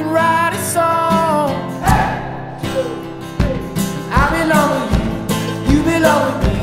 can write a song. Hey! I belong with you, you belong with me.